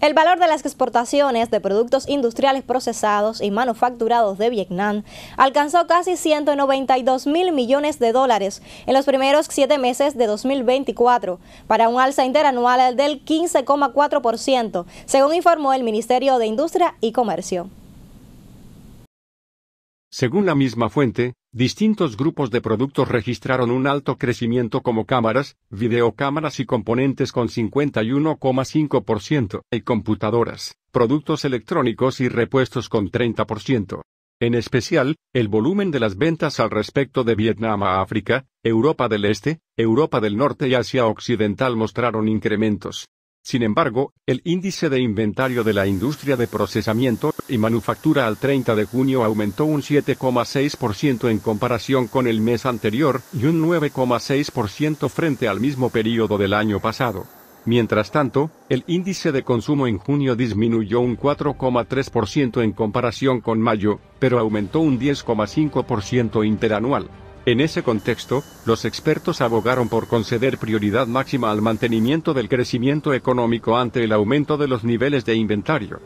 El valor de las exportaciones de productos industriales procesados y manufacturados de Vietnam alcanzó casi 192 mil millones de dólares en los primeros siete meses de 2024, para un alza interanual del 15,4%, según informó el Ministerio de Industria y Comercio. Según la misma fuente, distintos grupos de productos registraron un alto crecimiento como cámaras, videocámaras y componentes con 51,5% y computadoras, productos electrónicos y repuestos con 30%. En especial, el volumen de las ventas al respecto de Vietnam a África, Europa del Este, Europa del Norte y Asia Occidental mostraron incrementos. Sin embargo, el índice de inventario de la industria de procesamiento y manufactura al 30 de junio aumentó un 7,6% en comparación con el mes anterior y un 9,6% frente al mismo periodo del año pasado. Mientras tanto, el índice de consumo en junio disminuyó un 4,3% en comparación con mayo, pero aumentó un 10,5% interanual. En ese contexto, los expertos abogaron por conceder prioridad máxima al mantenimiento del crecimiento económico ante el aumento de los niveles de inventario.